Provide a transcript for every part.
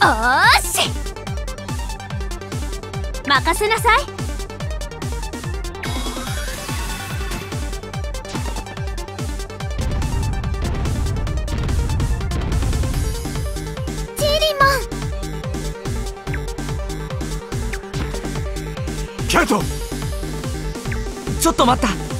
ーし。任せなさい。ジーリモン。キャルトちょっと待った。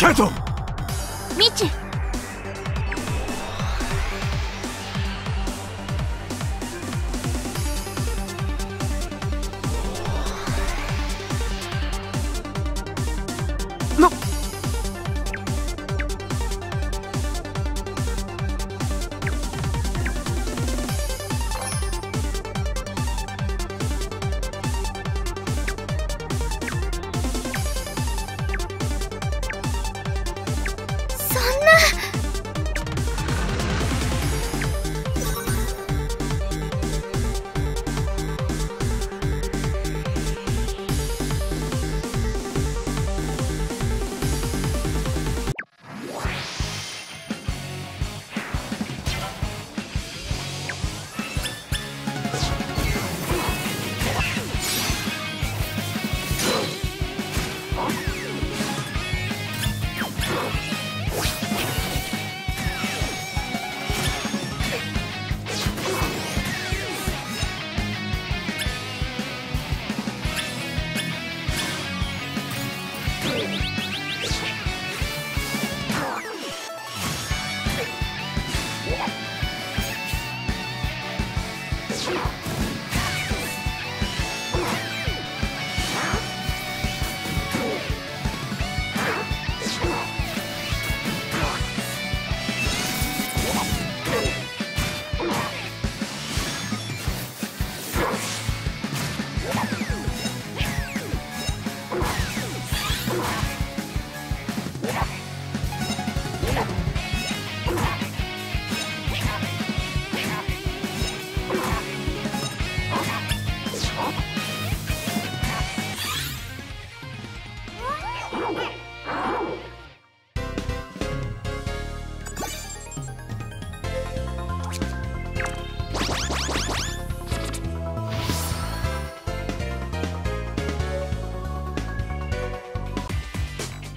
ケイトミッチ